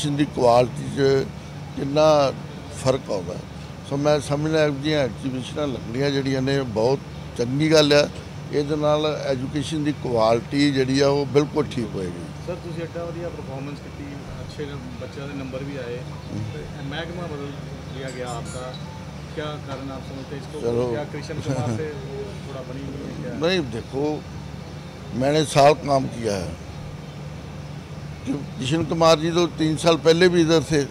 Education ਦੀ quality 'ਚ ਕਿੰਨਾ ਫਰਕ ਆਉਂਦਾ ਸੋ ਮੈਂ ਸਮਝਦਾ ਇਹੋ ਜਿਹੀਆਂ ਐਗਜ਼ੀਬਿਸ਼ਨਾਂ ਲੱਗਣੀਆਂ ਜਿਹੜੀਆਂ ਨੇ ਬਹੁਤ ਚੰਗੀ ਗੱਲ ਆ ਇਹਦੇ ਨਾਲ ਐਜੂਕੇਸ਼ਨ ਦੀ ਕੁਆਲਿਟੀ ਜਿਹੜੀ ਆ ਉਹ ਬਿਲਕੁਲ ਠੀਕ ਹੋਏਗੀ ਸਰ ਤੁਸੀਂ ਐਡਾ ਵਧੀਆ ਪਰਫਾਰਮੈਂਸ ਕੀਤੀ ਅੱਛੇ ਬੱਚਿਆਂ ਦੇ ਨੰਬਰ भी आए महकमा बदल दिया गया आपका क्या कारण आप समझते हैं इसको चलो। क्या कृष्ण कुमार से वो थोड़ा बनी हुई है क्या नहीं देखो मैंने साल काम किया है कि किशन कुमार जी तो तीन साल पहले भी इधर थे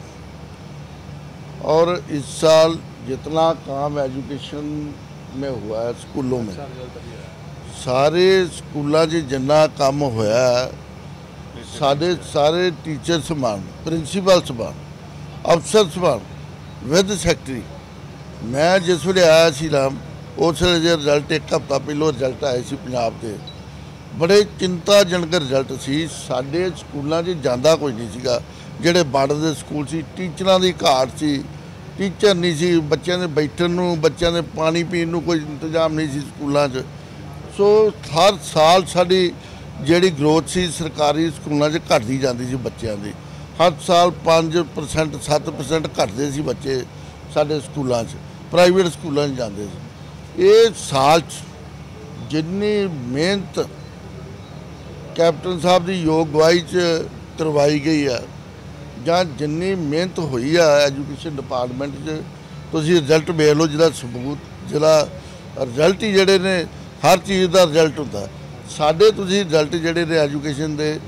और इस साल जितना काम एजुकेशन में हुआ है स्कूलों में अच्छा रिजल्ट अभी आया ਸਾਰੇ ਸਕੂਲਾਂ 'ਚ ਜਿੰਨਾ ਕੰਮ ਹੋਇਆ ਹੈ, ਸਾਡੇ ਸਾਰੇ ਟੀਚਰ ਸਮਾਨ ਪ੍ਰਿੰਸੀਪਲ ਸਮਾਨ ਅਫਸਰ ਸਮਾਨ ਵਿਦ ਸੈਕਟਰੀ ਮੈਂ ਜਿਸ ਵੇਲੇ ਆਇਆ ਸੀ ਰਾਮ ਉਸ ਵੇਲੇ ਜੇ ਰਿਜ਼ਲਟ ਇੱਕ ਹਫ਼ਤਾ ਪਹਿਲਾਂ ਰਿਜ਼ਲਟ ਆਏ ਸੀ ਪੰਜਾਬ ਦੇ ਬੜੇ ਚਿੰਤਾਜਨਕ ਰਿਜ਼ਲਟ ਸੀ। ਸਾਡੇ ਸਕੂਲਾਂ 'ਚ ਜਾਂਦਾ ਕੋਈ ਨਹੀਂ ਸੀਗਾ। ਜਿਹੜੇ ਬਾਰਡਰ ਦੇ ਸਕੂਲ ਸੀ, ਟੀਚਰਾਂ ਦੀ ਘਾਟ ਸੀ। ਟੀਚਰ ਨਹੀਂ ਸੀ, ਬੱਚਿਆਂ ਦੇ ਬੈਠਣ ਨੂੰ, ਬੱਚਿਆਂ ਦੇ ਪਾਣੀ ਪੀਣ ਨੂੰ ਕੋਈ ਇੰਤਜ਼ਾਮ ਨਹੀਂ ਸੀ ਸਕੂਲਾਂ 'ਚ। ਸੋ ਹਰ ਸਾਲ ਸਾਡੀ ਜਿਹੜੀ ਗਰੋਥ ਸੀ, ਸਰਕਾਰੀ ਸਕੂਲਾਂ 'ਚ ਘਟਦੀ ਜਾਂਦੀ ਸੀ ਬੱਚਿਆਂ ਦੀ। ਹਰ ਸਾਲ 5% 7% ਘਟਦੇ ਸੀ ਬੱਚੇ ਸਾਡੇ ਸਕੂਲਾਂ 'ਚ ਪ੍ਰਾਈਵੇਟ ਸਕੂਲਾਂ 'ਚ ਜਾਂਦੇ ਸੀ। ਇਹ ਸਾਲ 'ਚ ਜਿੰਨੀ ਮਿਹਨਤ ਕੈਪਟਨ ਸਾਹਿਬ ਦੀ ਯੋਗ ਗਵਾਹੀ 'ਚ ਕਰਵਾਈ ਗਈ ਆ। ਜਾਂ ਜਿੰਨੀ ਮਿਹਨਤ ਹੋਈ ਆ ਐਜੂਕੇਸ਼ਨ ਡਿਪਾਰਟਮੈਂਟ 'ਚ, ਤੁਸੀਂ ਰਿਜ਼ਲਟ ਵੇਖ ਲਓ ਜਿਹਦਾ ਸਬੂਤ, ਜਿਹੜਾ ਰਿਜ਼ਲਟ ਹੀ ਜਿਹੜੇ ਨੇ, ਹਰ ਚੀਜ਼ ਦਾ ਰਿਜ਼ਲਟ ਹੁੰਦਾ। ਸਾਡੇ ਤੁਸੀਂ ਰਿਜ਼ਲਟ ਜਿਹੜੇ ਨੇ ਐਜੂਕੇਸ਼ਨ ਦੇ,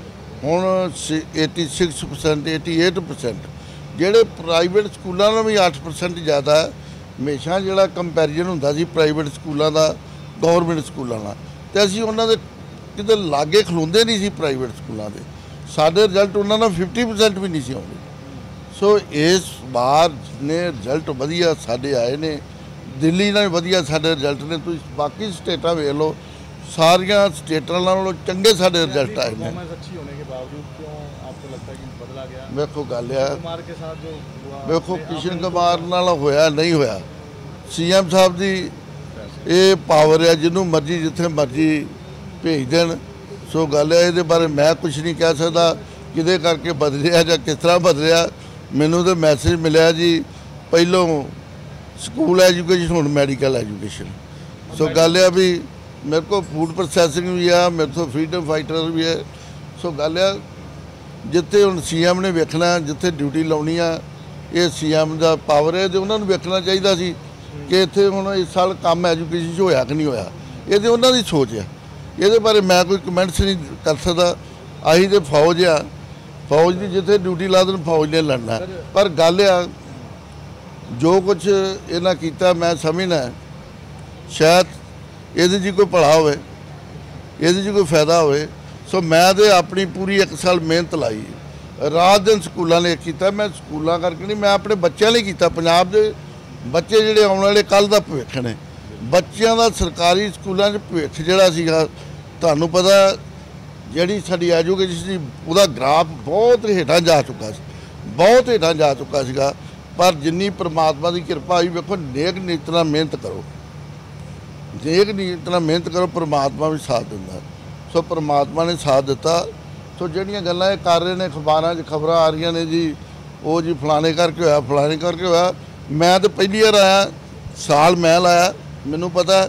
ਹੁਣ ਸ- 86% 88% ਜਿਹੜੇ ਪ੍ਰਾਈਵੇਟ ਸਕੂਲਾਂ ਨਾਲੋਂ ਵੀ 8% ਜ਼ਿਆਦਾ, ਹਮੇਸ਼ਾ ਜਿਹੜਾ ਕੰਪੈਰੀਜ਼ਨ ਹੁੰਦਾ ਸੀ ਪ੍ਰਾਈਵੇਟ ਸਕੂਲਾਂ ਦਾ ਗਵਰਨਮੈਂਟ ਸਕੂਲਾਂ ਨਾਲ ਤੇ ਅਸੀਂ ਉਹਨਾਂ ਦੇ ਕਿਤੇ ਲਾਗੇ ਖਲੋਂਦੇ ਨਹੀਂ ਸੀ ਪ੍ਰਾਈਵੇਟ ਸਕੂਲਾਂ ਦੇ। ਸਾਡੇ ਰਿਜ਼ਲਟ ਉਹਨਾਂ ਨਾਲ 50% ਵੀ ਨਹੀਂ ਸੀ ਆਉਂਦੇ। ਸੋ ਇਸ ਵਾਰ ਜਿੰਨੇ ਰਿਜ਼ਲਟ ਵਧੀਆ ਸਾਡੇ ਆਏ ਨੇ ਦਿੱਲੀ ਨਾਲ ਵਧੀਆ ਸਾਡੇ ਰਿਜ਼ਲਟ ਨੇ। ਤੁਸੀਂ ਬਾਕੀ ਸਟੇਟਾਂ ਵੇਖ ਲਓ ਸਾਰੀਆਂ ਸਟੇਟਾਂ ਨਾਲੋਂ ਚੰਗੇ ਸਾਡੇ ਰਿਜ਼ਲਟ ਆਏ ਨੇ। ਵੇਖੋ ਗੱਲ ਆ। ਵੇਖੋ ਕਿਸ਼ਨ ਕੁਮਾਰ ਨਾਲ ਹੋਇਆ ਨਹੀਂ ਹੋਇਆ। ਸੀਐਮ ਸਾਹਿਬ ਦੀ ਇਹ ਪਾਵਰ ਹੈ ਜਿਹਨੂੰ ਮਰਜ਼ੀ ਜਿੱਥੇ ਮਰਜ਼ੀ ਭੇਜ ਦੇਣ। ਸੋ ਗੱਲ ਹੈ ਇਹਦੇ ਬਾਰੇ ਮੈਂ ਕੁਝ ਨਹੀਂ ਕਹਿ ਸਕਦਾ ਕਿਹਦੇ ਕਰਕੇ ਬਦਲਿਆ ਜਾਂ ਕਿਸ ਤਰ੍ਹਾਂ ਬਦਲਿਆ। ਮੈਨੂੰ ਤਾਂ ਮੈਸੇਜ ਮਿਲਿਆ ਜੀ, ਪਹਿਲੋਂ ਸਕੂਲ ਐਜੂਕੇਸ਼ਨ ਹੁਣ ਮੈਡੀਕਲ ਐਜੂਕੇਸ਼ਨ ਸੋ ਗੱਲ ਹੈ ਵੀ ਮੇਰੇ ਕੋਲ ਫੂਡ ਪ੍ਰੋਸੈਸਿੰਗ ਵੀ ਆ, ਮੇਰੇ ਤੋਂ ਫਰੀडम ਫਾਈਟਰ ਵੀ ਹੈ। ਸੋ ਗੱਲ ਹੈ ਜਿੱਥੇ ਹੁਣ ਸੀਐਮ ਨੇ ਵੇਖਣਾ, ਜਿੱਥੇ ਡਿਊਟੀ ਲਾਉਣੀ ਆ, ਇਹ ਸੀਐਮ ਦਾ ਪਾਵਰ ਹੈ ਤੇ ਉਹਨਾਂ ਨੂੰ ਵੇਖਣਾ ਚਾਹੀਦਾ ਸੀ ਕਿ ਇੱਥੇ ਹੁਣ ਇਸ ਸਾਲ ਕੰਮ ਐਜੂਕੇਸ਼ਨ 'ਚ ਹੋਇਆ ਕਿ ਨਹੀਂ ਹੋਇਆ। ਇਹ ਤੇ ਉਹਨਾਂ ਦੀ ਸੋਚ ਆ। ਇਹਦੇ ਬਾਰੇ ਮੈਂ ਕੋਈ ਕਮੈਂਟਸ ਨਹੀਂ ਕਰ ਸਕਦਾ। ਆਹੀ ਤੇ ਫੌਜ ਆ। ਫੌਜ ਦੀ ਜਿੱਥੇ ਡਿਊਟੀ ਲਾ ਦੇਣ, ਫੌਜ ਨੇ ਲੜਨਾ। ਪਰ ਗੱਲ ਆ, ਜੋ ਕੁਝ ਇਹਨਾਂ ਕੀਤਾ, ਮੈਂ ਸਮਝਣਾ ਸ਼ਾਇਦ ਇਹਦੇ 'ਚ ਕੋਈ ਭਲਾ ਹੋਵੇ, ਇਹਦੇ 'ਚ ਕੋਈ ਫਾਇਦਾ ਹੋਵੇ। ਸੋ ਮੈਂ ਤੇ ਆਪਣੀ ਪੂਰੀ ਇੱਕ ਸਾਲ ਮਿਹਨਤ ਲਾਈ। ਰਾਤ ਦਿਨ ਸਕੂਲਾਂ ਲਈ ਕੀਤਾ। ਮੈਂ ਸਕੂਲਾਂ ਕਰਕੇ ਨਹੀਂ, ਮੈਂ ਆਪਣੇ ਬੱਚਿਆਂ ਲਈ ਕੀਤਾ। ਪੰਜਾਬ ਦੇ ਬੱਚੇ ਜਿਹੜੇ ਆਉਣ ਵਾਲੇ ਕੱਲ ਦਾ ਭਵਿੱਖ ਨੇ। ਬੱਚਿਆਂ ਦਾ ਸਰਕਾਰੀ ਸਕੂਲਾਂ 'ਚ ਭਵਿੱਖ ਜਿਹੜਾ ਸੀਗਾ, ਤੁਹਾਨੂੰ ਪਤਾ ਜਿਹੜੀ ਸਾਡੀ ਐਜੂਕੇਸ਼ਨ ਸੀ, ਉਹਦਾ ਗ੍ਰਾਫ ਬਹੁਤ ਹੇਠਾਂ ਜਾ ਚੁੱਕਾ ਸੀ, ਬਹੁਤ ਹੇਠਾਂ ਜਾ ਚੁੱਕਾ ਸੀਗਾ। ਪਰ ਜਿੰਨੀ ਪ੍ਰਮਾਤਮਾ ਦੀ ਕਿਰਪਾ ਹੋਈ, ਵੇਖੋ, ਨੇਕ ਨੀਤ ਨਾਲ ਮਿਹਨਤ ਕਰੋ। ਨੇਕ ਨੀਤ ਨਾਲ ਮਿਹਨਤ ਕਰੋ, ਪ੍ਰਮਾਤਮਾ ਵੀ ਸਾਥ ਦਿੰਦਾ। ਸੋ ਪ੍ਰਮਾਤਮਾ ਨੇ ਸਾਥ ਦਿੱਤਾ। ਸੋ ਜਿਹੜੀਆਂ ਗੱਲਾਂ ਇਹ ਕਰ ਰਹੇ ਨੇ, ਅਖਬਾਰਾਂ 'ਚ ਖਬਰਾਂ ਆ ਰਹੀਆਂ ਨੇ ਜੀ, ਉਹ ਜੀ ਫਲਾਣੇ ਕਰਕੇ ਹੋਇਆ, ਫਲਾਣੇ ਕਰਕੇ ਹੋਇਆ। ਮੈਂ ਤਾਂ ਪਹਿਲੀ ਵਾਰ ਆਇਆ, ਸਾਲ ਮੈਂ ਲਾਇਆ। ਮੈਨੂੰ ਪਤਾ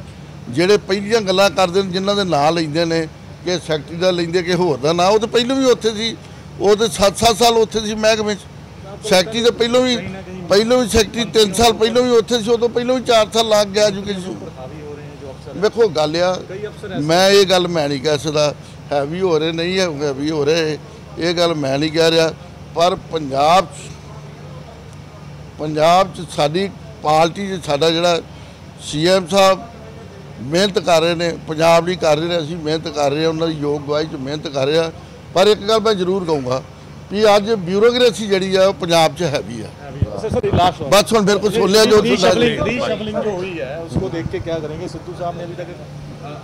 ਜਿਹੜੇ ਪਹਿਲੀਆਂ ਗੱਲਾਂ ਕਰਦੇ ਨੇ, ਜਿਨ੍ਹਾਂ ਦੇ ਨਾਂ ਲੈਂਦੇ ਨੇ, ਕਿ ਸੈਕਟਰੀ ਦਾ ਲੈਂਦੇ, ਕਿ ਹੋਰ ਦਾ ਨਾਂ, ਉਹ ਤਾਂ ਪਹਿਲਾਂ ਵੀ ਉੱਥੇ ਸੀ। ਉਹ ਤਾਂ 7-7 ਸਾਲ ਉੱਥੇ ਸੀ ਮਹਿਕਮੇ 'ਚ। ਸੈਕਟਰੀ ਤਾਂ ਪਹਿਲਾਂ ਵੀ ਪਹਿਲਾਂ ਵੀ ਸੈਕਟਰੀ 3 ਸਾਲ ਪਹਿਲਾਂ ਵੀ ਉੱਥੇ ਸੀ, ਉਦੋਂ ਪਹਿਲਾਂ ਵੀ 4 ਸਾਲ ਲੱਗ ਗਿਆ ਐਜੂਕੇਸ਼ਨ। ਵੇਖੋ, ਗੱਲ ਆ, ਮੈਂ ਇਹ ਗੱਲ ਮੈਂ ਨਹੀਂ ਕਹਿ ਸਕਦਾ, ਹੈਵੀ ਹੋ ਰਹੇ, ਨਹੀਂ ਹੈਵੀ ਹੋ ਰਹੇ, ਇਹ ਗੱਲ ਮੈਂ ਨਹੀਂ ਕਹਿ ਰਿਹਾ। ਪਰ ਪੰਜਾਬ ਪੰਜਾਬ 'ਚ ਸਾਡੀ ਪਾਰਟੀ 'ਚ ਸਾਡਾ ਜਿਹੜਾ ਸੀਐਮ ਸਾਹਿਬ ਮਿਹਨਤ ਕਰ ਰਹੇ ਨੇ ਪੰਜਾਬ ਲਈ ਕਰ ਰਹੇ ਨੇ ਅਸੀਂ ਮਿਹਨਤ ਕਰ ਰਹੇ ਹਾਂ ਉਹਨਾਂ ਦੀ ਯੋਗ ਗਵਾਈ 'ਚ ਮਿਹਨਤ ਕਰ ਰਹੇ ਪਰ ਇੱਕ ਗੱਲ ਮੈਂ ਜ਼ਰੂਰ ਕਹੂੰਗਾ ਵੀ ਅੱਜ ਬਿਊਰੋਕ੍ਰੇਸੀ ਜਿਹੜੀ ਆ ਉਹ ਪੰਜਾਬ 'ਚ ਹੈ ਵੀ ਆ ਬਸ ਹੁਣ ਫਿਰ ਕੁਝ ਬੋਲਿਆ ਜੋ ਰੀਸ਼ਫਲਿੰਗ ਜੋ ਹੋਈ ਹੈ ਉਸ ਨੂੰ ਦੇਖ ਕੇ ਕੀ ਕਰਾਂਗੇ ਸਿੱਧੂ ਸਾਹਿਬ ਨੇ ਅਭੀ ਤੱਕ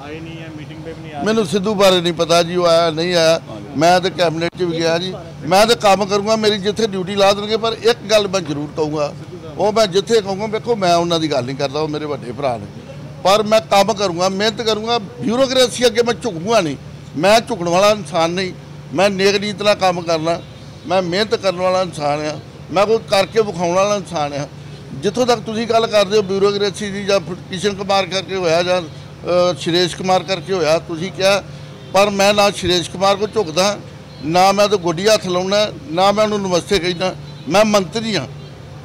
ਆਏ ਨਹੀਂ ਹੈ ਮੀਟਿੰਗ ਤੇ ਵੀ ਨਹੀਂ ਆਏ ਮੈਨੂੰ ਸਿੱਧੂ ਬਾਰੇ ਨਹੀਂ ਪਤਾ ਜੀ ਉਹ ਆਇਆ ਨਹੀਂ ਆਇਆ। ਮੈਂ ਤਾਂ ਕੈਬਨਿਟ 'ਚ ਵੀ ਗਿਆ ਜੀ। ਮੈਂ ਤਾਂ ਕੰਮ ਕਰੂੰਗਾ ਮੇਰੀ ਜਿੱਥੇ ਡਿਊਟੀ ਲਾ ਦੇਣਗੇ ਪਰ ਇੱਕ ਗੱਲ ਮੈਂ ਜ਼ਰੂਰ ਕਹੂੰਗਾ। ਉਹ ਮੈਂ ਜਿੱਥੇ ਕਹੂੰਗਾ ਵੇਖੋ ਮੈਂ ਉਹਨਾਂ ਦੀ ਗੱਲ ਨਹੀਂ ਕਰਦਾ ਉਹ ਮੇਰੇ ਵੱਡੇ ਭਰਾ ਨੇ। ਪਰ ਮੈਂ ਕੰਮ ਕਰੂੰਗਾ ਮਿਹਨਤ ਕਰੂੰਗਾ ਬਿਊਰੋਕ੍ਰੇਸੀ ਅੱਗੇ ਮੈਂ ਝੁਕੂੰਗਾ ਨਹੀਂ। ਮੈਂ ਝੁਕਣ ਵਾਲਾ ਇਨਸਾਨ ਨਹੀਂ। ਮੈਂ ਨੇਕਨੀਤ ਨਾਲ ਕੰਮ ਕਰਨਾ ਮੈਂ ਮਿਹਨਤ ਕਰਨ ਵਾਲਾ ਇਨਸਾਨ ਆ ਮੈਂ ਕੋਈ ਕਰਕੇ ਵਿਖਾਉਣ ਵਾਲਾ ਇਨਸਾਨ ਆ ਜਿੱਥੋਂ ਤੱਕ ਤੁਸੀਂ ਗੱਲ ਕਰਦੇ ਹੋ ਬਿਊਰੋਕ੍ਰੇਸੀ ਦੀ ਜਾਂ ਫਿਰ ਕਿਸ਼ਨ ਕੁਮਾਰ ਕਰਕੇ ਹੋਇਆ ਜਾਂ ਅ, ਸ਼੍ਰੇਸ਼ ਕੁਮਾਰ ਕਰਕੇ ਹੋਇਆ ਤੁਸੀਂ ਕਿਹਾ ਪਰ ਮੈਂ ਨਾ ਸ਼੍ਰੇਸ਼ ਕੁਮਾਰ ਕੋ ਝੁਕਦਾ ਨਾ ਮੈਂ ਤਾਂ ਗੋਡੀ ਹੱਥ ਲਾਉਣਾ ਨਾ ਮੈਂ ਉਹਨੂੰ ਨਮਸਤੇ ਕਹਿੰਦਾ। ਮੈਂ ਮੰਤਰੀ ਹਾਂ।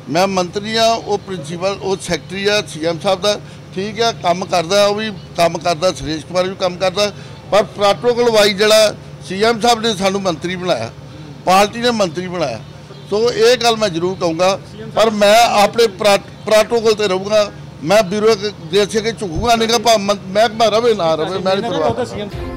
ਮੈਂ ਮੰਤਰੀ ਆ ਉਹ ਪ੍ਰਿੰਸੀਪਲ ਉਹ ਸੈਕਟਰੀ ਆ ਸੀਐਮ ਸਾਹਿਬ ਦਾ ਠੀਕ ਆ ਕੰਮ ਕਰਦਾ ਉਹ ਵੀ ਕੰਮ ਕਰਦਾ ਸੁਰੇਸ਼ ਕੁਮਾਰ ਵੀ ਕੰਮ ਕਰਦਾ ਪਰ ਪ੍ਰੋਟੋਕੋਲ ਵਾਈ ਜਿਹੜਾ ਸੀਐਮ ਸਾਹਿਬ ਨੇ ਸਾਨੂੰ ਮੰਤਰੀ ਬਣਾਇਆ ਪਾਰਟੀ ਨੇ ਮੰਤਰੀ ਬਣਾਇਆ ਸੋ ਇਹ ਗੱਲ ਮੈਂ ਜ਼ਰੂਰ ਕਹੂੰਗਾ ਪਰ ਮੈਂ ਆਪਣੇ ਪ੍ਰੋਟੋਕੋਲ ਤੇ ਰਹੂੰਗਾ ਮੈਂ ਬਿਊਰੋ ਦੇ ਅੱਛੇ ਕੇ ਝੁਕੂਗਾ ਨਹੀਂਗਾ ਮੈਂ ਰਵੇ ਨਾ ਰਵੇ ਮੈਂ ਨਹੀਂ ਪਰਵਾਹ